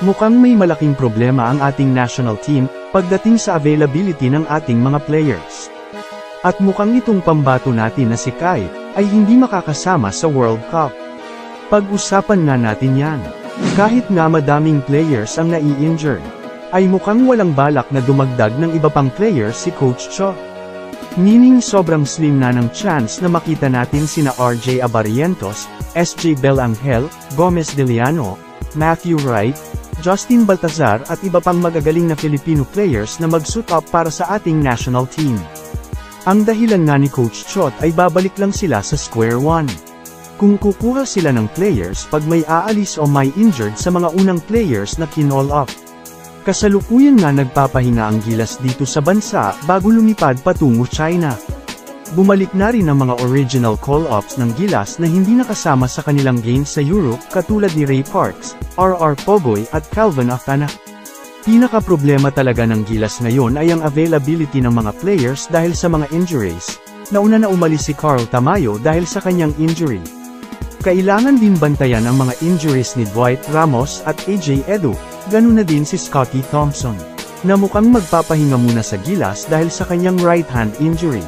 Mukhang may malaking problema ang ating national team, pagdating sa availability ng ating mga players. At mukhang itong pambato natin na si Kai, ay hindi makakasama sa World Cup. Pag-usapan nga natin yan. Kahit nga madaming players ang nai-injured, ay mukhang walang balak na dumagdag ng iba pang players si Coach Cho. Meaning sobrang slim na ng chance na makita natin sina RJ Abarientos, SJ Belangel, Gomez Deliano, Matthew Wright, Justin Baltazar at iba pang magagaling na Filipino players na mag-suit up para sa ating national team. Ang dahilan nga ni Coach Chot ay babalik lang sila sa square one. Kung kukuha sila ng players pag may aalis o may injured sa mga unang players na kinall up. Kasalukuyan nga nagpapahinga ang gilas dito sa bansa bago lumipad patungo China. Bumalik na rin ang mga original call-ups ng Gilas na hindi nakasama sa kanilang games sa Europe katulad ni Ray Parks, RR Pogoy at Calvin Afana. Pinaka-problema talaga ng Gilas ngayon ay ang availability ng mga players dahil sa mga injuries. Nauna na umalis si Carl Tamayo dahil sa kanyang injury. Kailangan din bantayan ang mga injuries ni Dwight Ramos at AJ Edu, ganun na din si Scotty Thompson, na mukhang magpapahinga muna sa Gilas dahil sa kanyang right hand injury.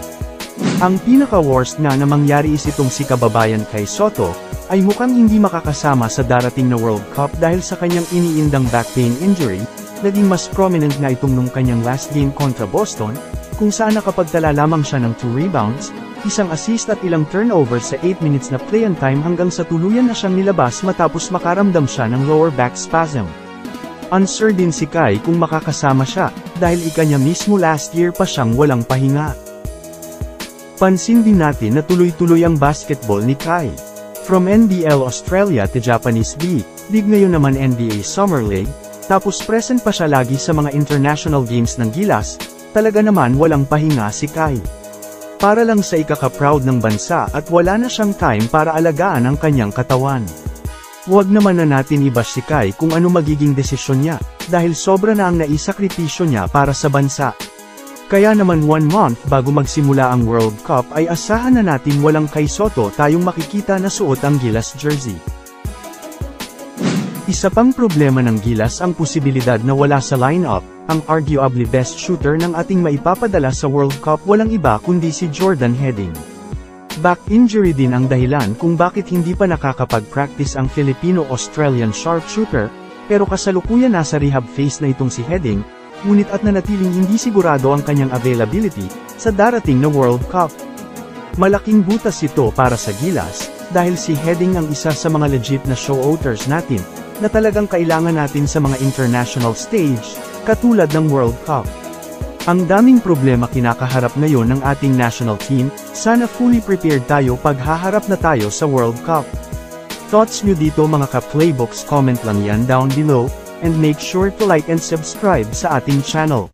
Ang pinaka-worst nga na mangyari is itong si kababayan kay Soto, ay mukhang hindi makakasama sa darating na World Cup dahil sa kanyang iniindang back pain injury, naging mas prominent na itong nung kanyang last game kontra Boston, kung saan nakapagtala lamang siya ng 2 rebounds, isang assist at ilang turnovers sa 8 minutes na play and time hanggang sa tuluyan na siyang nilabas matapos makaramdam siya ng lower back spasm. Unsure din si Kai kung makakasama siya, dahil ikanya mismo last year pa siyang walang pahinga. Pansin din natin na tuloy-tuloy ang basketball ni Kai. From NBL Australia to Japanese League, League ngayon naman NBA Summer League, tapos present pa siya lagi sa mga international games ng Gilas, talaga naman walang pahinga si Kai. Para lang sa ikaka-proud ng bansa at wala na siyang time para alagaan ang kanyang katawan. Huwag naman na natin ibash si Kai kung ano magiging desisyon niya, dahil sobra na ang naisakripisyo niya para sa bansa. Kaya naman one month bago magsimula ang World Cup ay asahan na natin walang kay Soto tayong makikita na suot ang Gilas jersey. Isa pang problema ng Gilas ang posibilidad na wala sa lineup, ang arguably best shooter ng ating maipapadala sa World Cup walang iba kundi si Jordan Heading. Back injury din ang dahilan kung bakit hindi pa nakakapag-practice ang Filipino-Australian sharpshooter, pero kasalukuyan nasa rehab phase na itong si Heading, ngunit at nanatiling hindi sigurado ang kanyang availability, sa darating na World Cup. Malaking butas ito para sa Gilas, dahil si Heading ang isa sa mga legit na show outers natin, na talagang kailangan natin sa mga international stage, katulad ng World Cup. Ang daming problema kinakaharap ngayon ng ating national team, sana fully prepared tayo pag haharap na tayo sa World Cup. Thoughts nyo dito mga ka-playbooks comment lang yan down below, and make sure to like and subscribe sa ating channel.